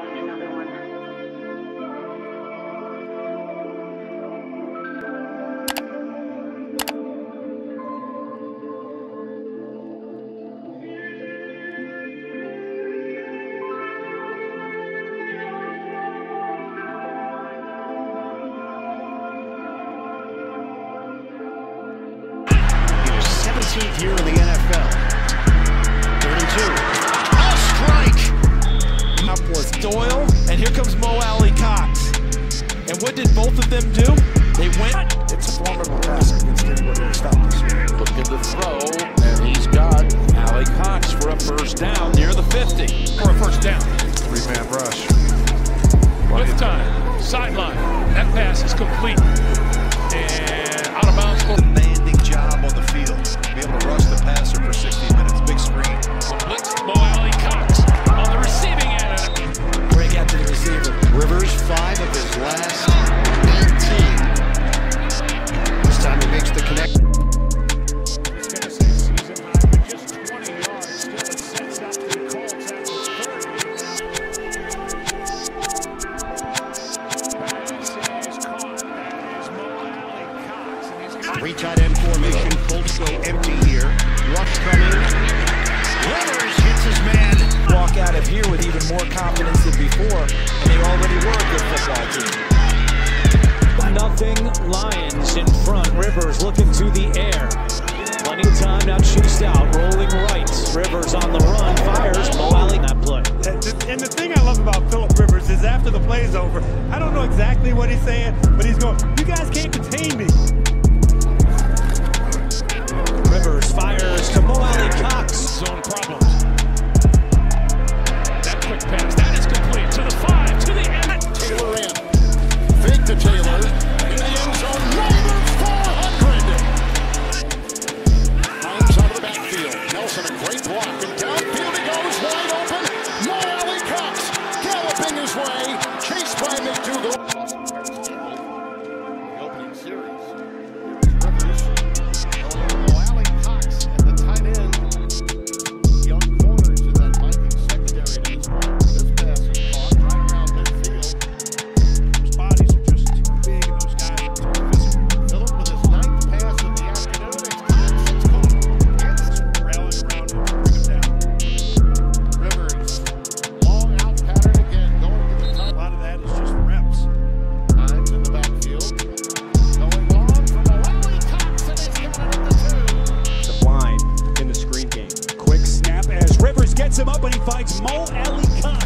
lost another one. His Doyle, and here comes Mo Alie-Cox. And what did both of them do? They went. It's a formidable task against anybody to stop this. Looking to throw, and he's got Allie Cox for a first down near the 50. For a first down. Three-man rush. With time, sideline. That pass is complete. Three tight end formation. Colts go empty here. Rush coming. Rivers hits his man. Walk out of here with even more confidence than before, and they already were a good football team. Nothing Lions in front. Rivers looking to the air. Plenty of time now. Chased out, rolling right. Rivers on the run, fires. Mo Alley that play. And the thing I love about Philip Rivers is after the play is over, I don't know exactly what he's saying, but he's going, "You guys can't contain me." sets him up, and he finds Mo Alie-Cox.